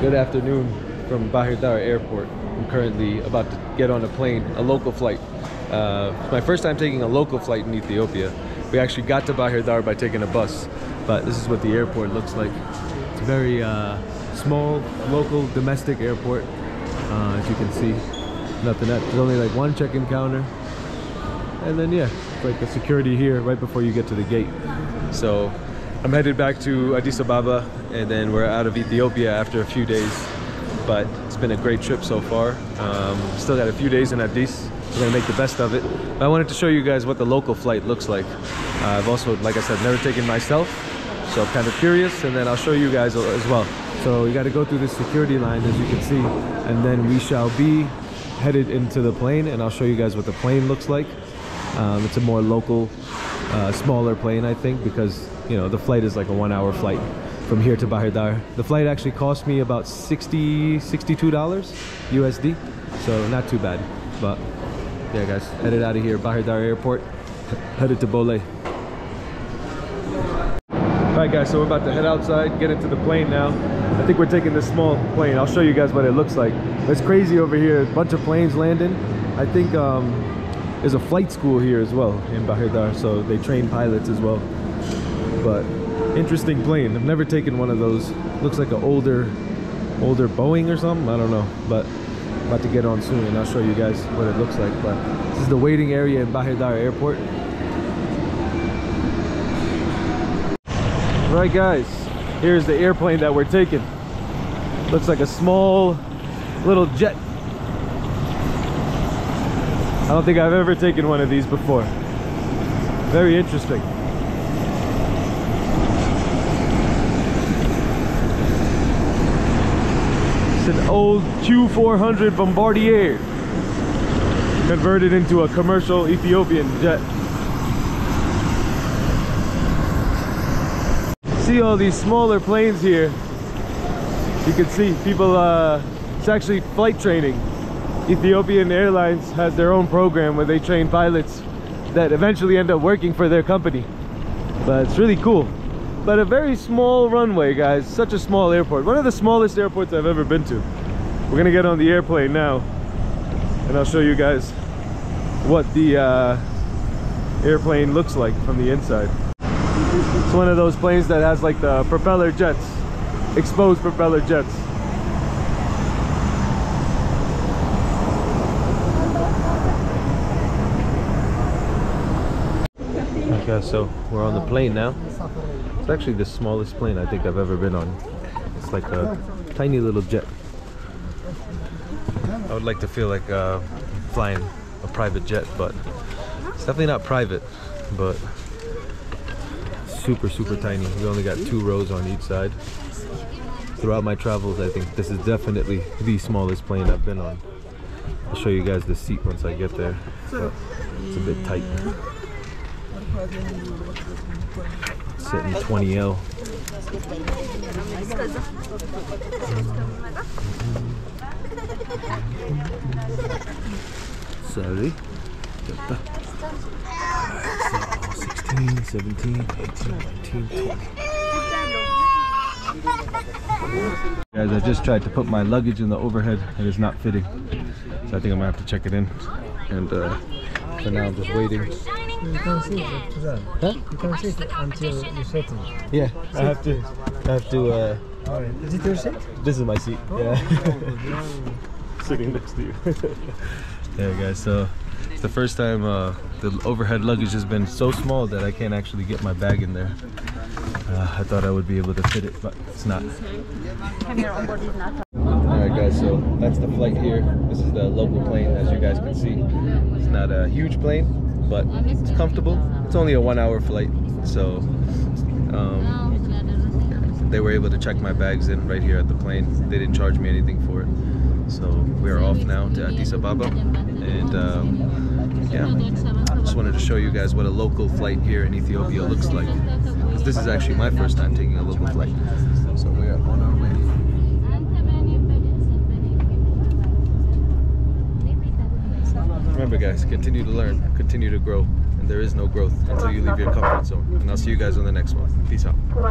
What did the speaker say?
Good afternoon from Bahir Dar Airport. I'm currently about to get on a plane, a local flight. Uh, my first time taking a local flight in Ethiopia. We actually got to Bahir Dar by taking a bus, but this is what the airport looks like. It's a very uh, small, local, domestic airport. Uh, as you can see, nothing. That, there's only like one check-in counter, and then yeah, like the security here right before you get to the gate. So I'm headed back to Addis Ababa, and then we're out of Ethiopia after a few days. But it's been a great trip so far. Um, still got a few days in Addis. We're gonna make the best of it. But I wanted to show you guys what the local flight looks like. Uh, I've also, like I said, never taken myself, so I'm kind of curious, and then I'll show you guys as well. So we got to go through the security line, as you can see, and then we shall be headed into the plane, and I'll show you guys what the plane looks like. Um, it's a more local, uh, smaller plane, I think, because you know the flight is like a one-hour flight from here to Bahir Dar. The flight actually cost me about 60 $62 USD, so not too bad. But yeah, guys, headed out of here, Bahir Dar Airport, headed to Bole. All right, guys, so we're about to head outside, get into the plane now. I think we're taking this small plane. I'll show you guys what it looks like. It's crazy over here. A bunch of planes landing. I think um, there's a flight school here as well in Bahir Dar, so they train pilots as well. But interesting plane. I've never taken one of those. Looks like an older, older Boeing or something. I don't know, but about to get on soon, and I'll show you guys what it looks like. But this is the waiting area in Bahir Dar Airport. Right guys. Here's the airplane that we're taking. Looks like a small little jet. I don't think I've ever taken one of these before. Very interesting. It's an old Q400 Bombardier converted into a commercial Ethiopian jet. See all these smaller planes here. You can see people, uh, it's actually flight training. Ethiopian Airlines has their own program where they train pilots that eventually end up working for their company. But it's really cool. But a very small runway, guys. Such a small airport. One of the smallest airports I've ever been to. We're gonna get on the airplane now. And I'll show you guys what the uh, airplane looks like from the inside. It's one of those planes that has like the propeller jets, exposed propeller jets. Okay, so we're on the plane now. It's actually the smallest plane I think I've ever been on. It's like a tiny little jet. I would like to feel like uh, flying a private jet, but it's definitely not private, but super, super tiny. We only got two rows on each side. Throughout my travels, I think this is definitely the smallest plane I've been on. I'll show you guys the seat once I get there. But it's a bit tight. Sitting 20L. Sorry. Alright, so 16, 17, 18, 19, 20. Guys, I just tried to put my luggage in the overhead. And It is not fitting. So I think I'm gonna have to check it in. And uh, for now, I'm just waiting. You can't see it to that. Huh? You can't see it until you set it. Yeah, I have to. I have to. Uh, Alright. Is it your seat? this is my seat. Yeah. Sitting next to you. yeah, guys. So it's the first time uh, the overhead luggage has been so small that I can't actually get my bag in there. Uh, I thought I would be able to fit it, but it's not. Alright guys, so that's the flight here. This is the local plane, as you guys can see. It's not a huge plane, but it's comfortable. It's only a one hour flight, so um, they were able to check my bags in right here at the plane. They didn't charge me anything for it. So we're off now to Addis Ababa, and um, yeah, just wanted to show you guys what a local flight here in Ethiopia looks like. Because this is actually my first time taking a local flight. So we're on our way. Remember guys, continue to learn, continue to grow, and there is no growth until you leave your comfort zone. And I'll see you guys on the next one. Peace out.